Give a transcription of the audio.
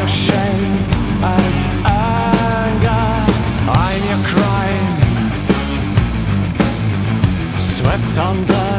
Your shame and anger. I'm your crime, swept under